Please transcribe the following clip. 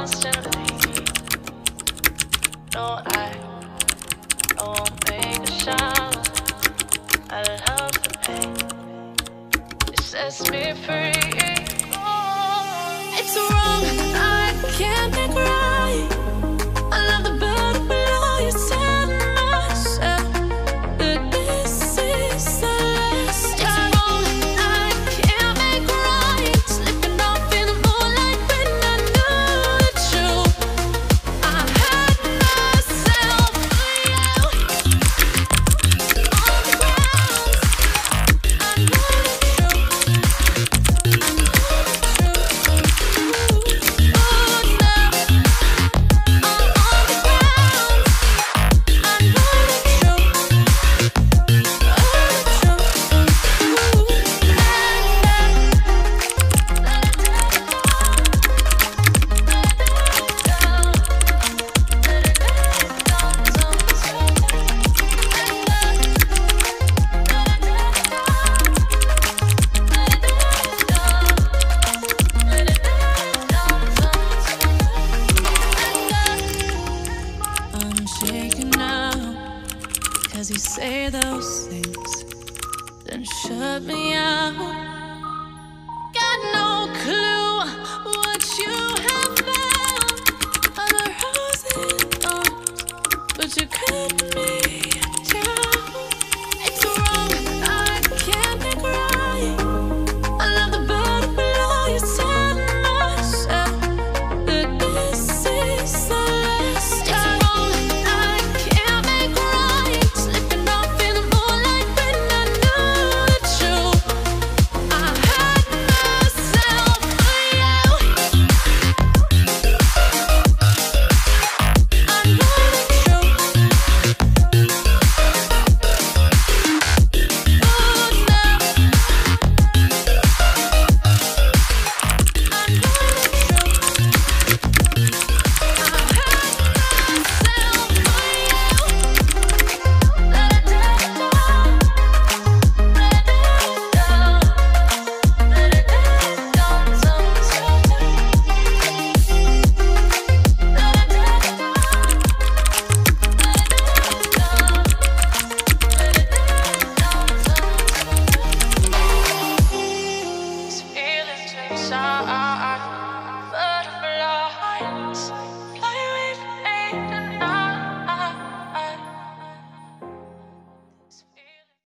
constantly. No, I, I won't make a shower I love the pain. It sets me free. Cause you say those things Then shut me out shine.